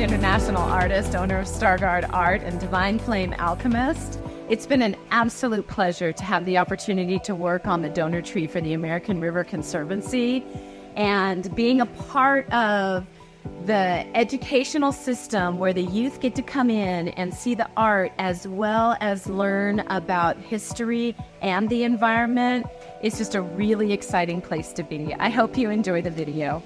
international artist, owner of Stargaard Art and Divine Flame Alchemist. It's been an absolute pleasure to have the opportunity to work on the donor tree for the American River Conservancy and being a part of the educational system where the youth get to come in and see the art as well as learn about history and the environment It's just a really exciting place to be. I hope you enjoy the video.